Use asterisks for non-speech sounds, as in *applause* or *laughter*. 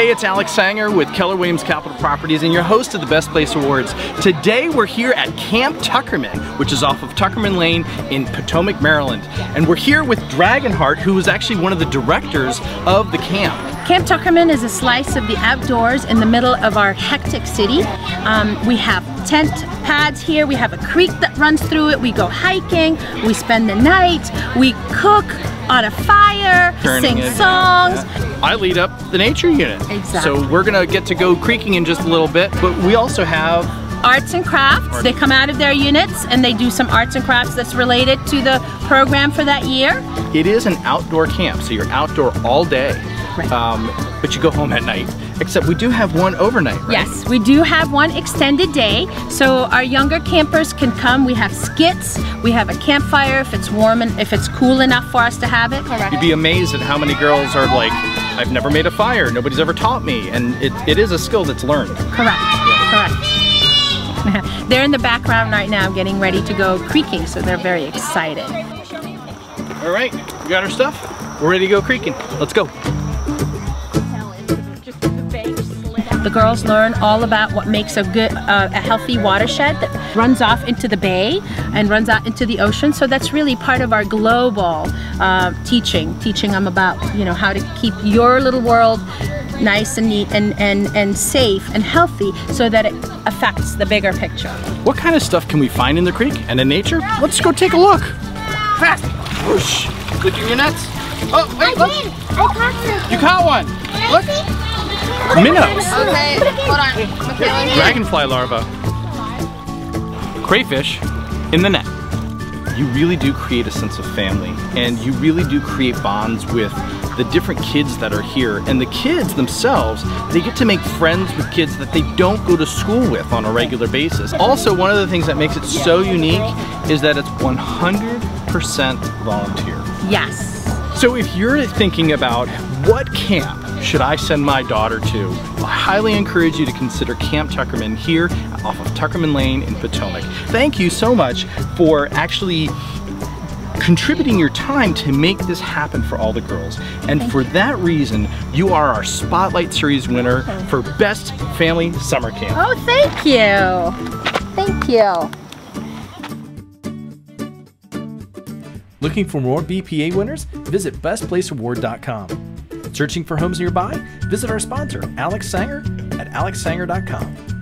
Hey, it's Alex Saenger with Keller Williams Capital Properties and your host of the Best Place Awards. Today we're here at Camp Tuckerman, which is off of Tuckerman Lane in Potomac, Maryland. And we're here with Dragonheart, who is actually one of the directors of the camp. Camp Tuckerman is a slice of the outdoors in the middle of our hectic city. Um, we have tent pads here, we have a creek that runs through it, we go hiking, we spend the night, we cook on a fire, Turning sing songs. yeah. I lead up the nature unit. Exactly. So we're gonna get to go creeking in just a little bit, but we also have Arts and crafts, they come out of their units and they do some arts and crafts that's related to the program for that year. It is an outdoor camp, so you're outdoor all day, Right. um, but you go home at night. Except we do have one overnight, right? Yes, we do have one extended day, so our younger campers can come. We have skits, we have a campfire if it's warm and if it's cool enough for us to have it. Correct. You'd be amazed at how many girls are like, I've never made a fire, nobody's ever taught me, and it, it is a skill that's learned. Correct, correct. *laughs* they're in the background right now getting ready to go creeking, so they're very excited. All right, we got our stuff. We're ready to go creeking. Let's go. The girls learn all about what makes a good, uh, a healthy watershed that runs off into the bay and runs out into the ocean. So that's really part of our global uh, teaching, teaching them about, you know, how to keep your little world nice and neat and, and, and safe and healthy so that it affects the bigger picture. What kind of stuff can we find in the creek and in nature? Let's go take a look. Fast. Whoosh. Clicking your nets. Oh, wait, look. You caught one. Look. Minnows. Okay, hold on. Michaela, Dragonfly larva. Crayfish in the net. You really do create a sense of family and you really do create bonds with the different kids that are here. And the kids themselves, they get to make friends with kids that they don't go to school with on a regular basis. Also, one of the things that makes it so unique is that it's 100% volunteer. Yes. So if you're thinking about what camp should I send my daughter to, I highly encourage you to consider Camp Tuckerman here off of Tuckerman Lane in Potomac. Thank you so much for actually contributing your time to make this happen for all the girls. And for that reason, you are our Spotlight Series winner for Best Family Summer Camp. Oh, thank you. Thank you. Looking for more BPA winners? Visit bestplaceaward.com. Searching for homes nearby? Visit our sponsor, Alex Saenger, at alexsaenger.com.